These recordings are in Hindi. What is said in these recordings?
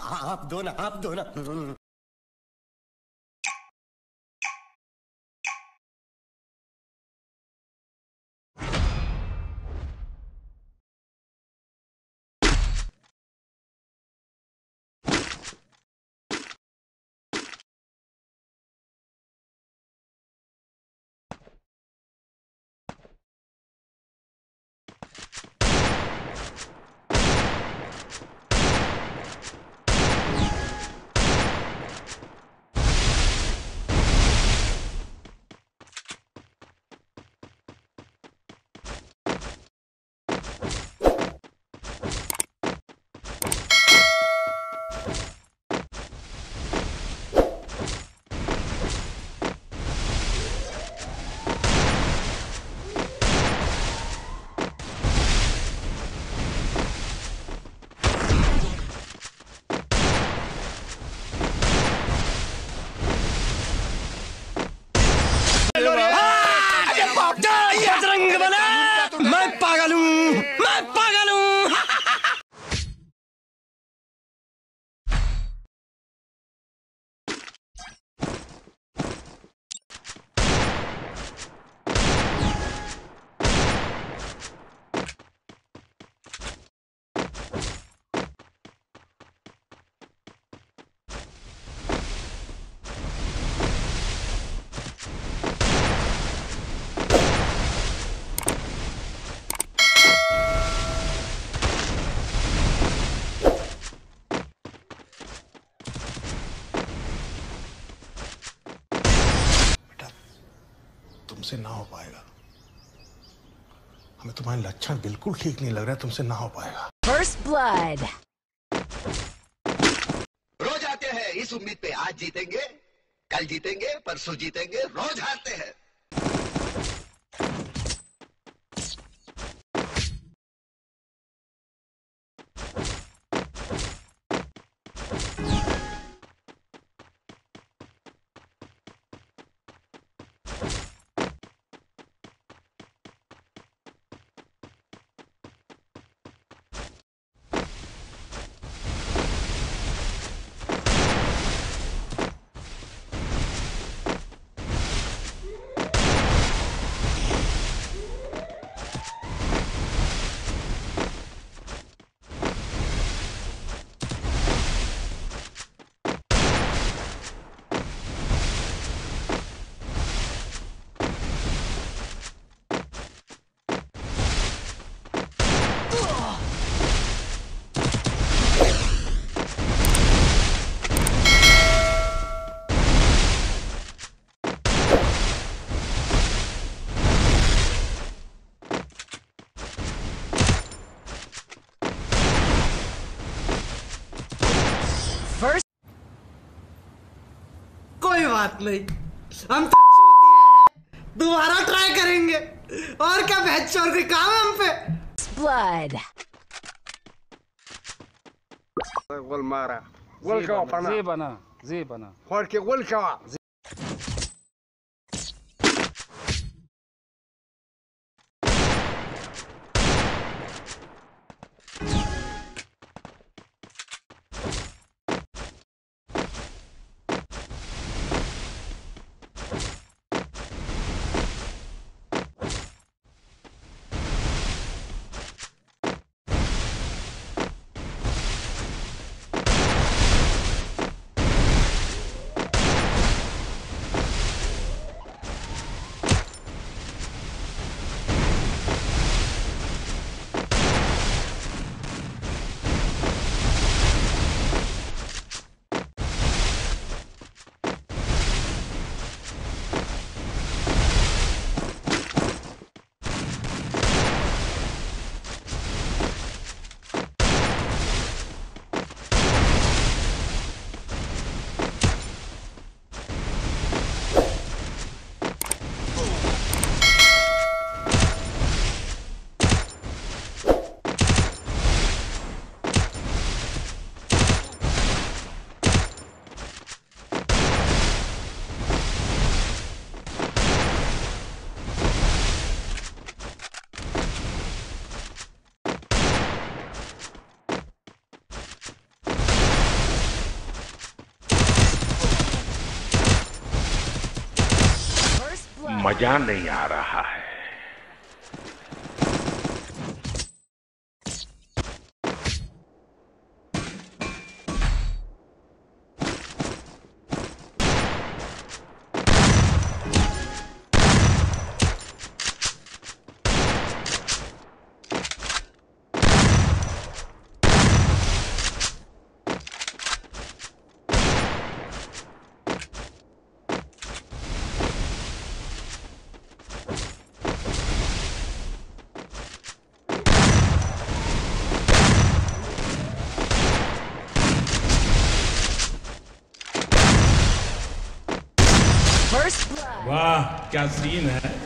आप दो ना आप दो ना। Bangabana! तुमसे ना हो पाएगा। हमें तुम्हारे लक्षण बिल्कुल ठीक नहीं लग रहा है तुमसे ना हो पाएगा। फ़र्स्ट ब्लड रोज आते हैं इस उम्मीद पे आज जीतेंगे कल जीतेंगे परसों जीतेंगे रोज हारते हैं। बात नहीं। हम तो दोबारा ट्राई करेंगे। और क्या बेच और कोई काम हम पे? ब्लड जी बना। जी बना फॉर के मज़ा नहीं आ रहा है First blood. वाह क्या सीन है।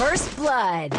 First blood.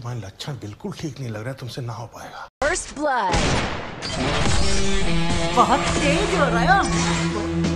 तुम्हारे लक्षण बिल्कुल ठीक नहीं लग रहा है तुमसे ना हो पाएगा। फ़र्स्ट ब्लड बहुत तेज हो रहा है।